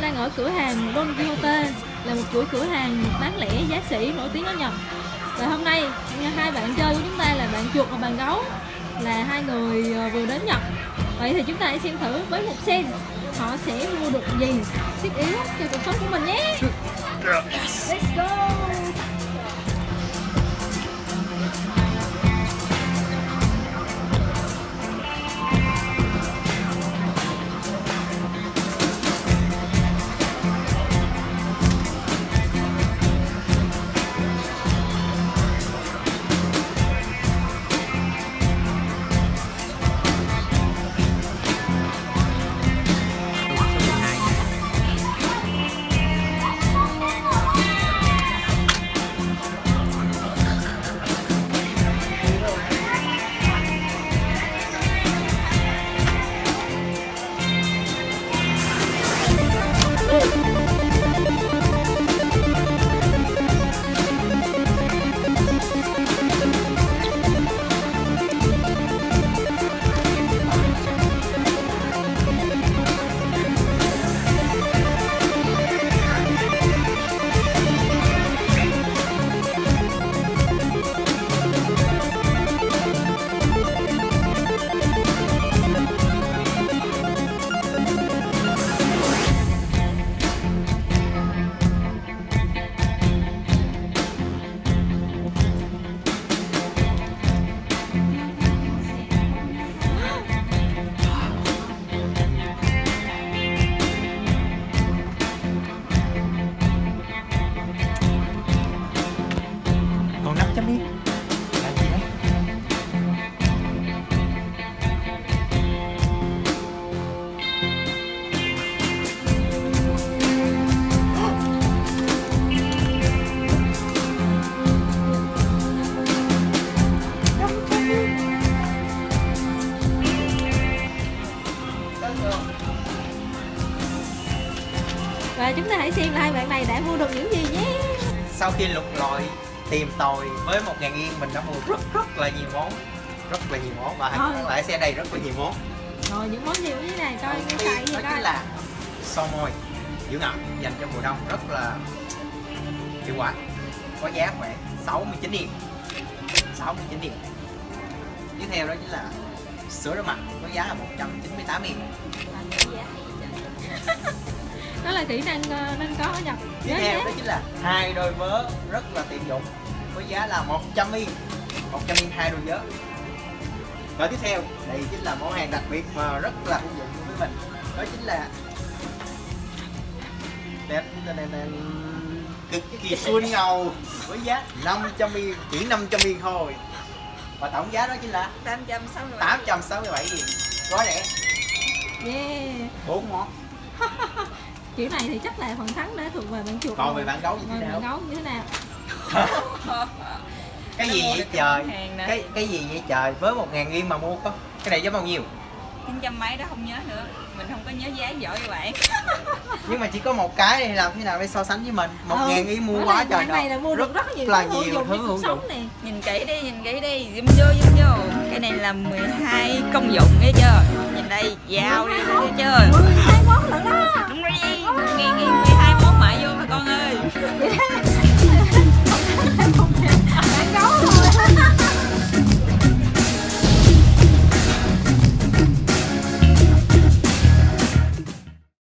ta đang ở cửa hàng Don Quixote là một chuỗi cửa hàng bán lẻ giá sỉ nổi tiếng ở Nhật. Và hôm nay hai bạn chơi của chúng ta là bạn chuột và bạn gấu là hai người ờ, vừa đến Nhật. Vậy thì chúng ta hãy xem thử với một sen họ sẽ mua được gì thiết yếu cho cuộc sống của mình nhé. Let's go còn 500 yên làm gì đấy và chúng ta hãy xem là hai bạn này đã mua được những gì nhé. Sau khi lục lọi tìm tòi với một ngàn yên mình đã mua rất rất là nhiều món. Rất là nhiều món và hãy lại xe đây rất là nhiều món. Rồi những món gì như thế này coi cái xài gì đó coi. là son môi dưỡng ẩm dành cho mùa đông rất là hiệu quả. Có giá khoảng 69 yên. 69 yên. Tiếp theo đó chính là sữa rửa mặt có giá là 198 yên. Đó là kỹ năng ờ, nên có ở Nhật tiếp theo đó chính là hai đôi vớ rất là tiện dụng có giá là 100 yên. 100 yên hai đôi vớ và tiếp theo đây chính là món hàng đặc biệt mà rất là hữu dụng đối với mình. Đó chính là đen. cực kỳ xuân ngầu với giá 500 yên chỉ 500 yên thôi. Và tổng giá đó chính là 867 867 yên quá rẻ. Yeah. Bốn món kiểu này thì chắc là phần thắng đã thuộc về bạn chuột còn về bạn gấu như thế bạn nào? gấu như thế nào cái gì vậy trời? món cái cái gì vậy trời? Với một ngàn yên mà mua có? Cái này giá bao nhiêu? 900 mấy đó không nhớ nữa. Mình không có nhớ giá giỏi các bạn. Nhưng mà chỉ có một cái thì làm thế nào để so sánh với mình. Một Ừ, ngàn yên mua quá trời này là mua được rất nhiều là nhiều thứ hữu dụng nè. Nhìn kỹ đi nhìn kỹ đi. Zoom vô zoom vô. Cái này là 12 công dụng nghe chưa? Nhìn đây dao đi thấy chưa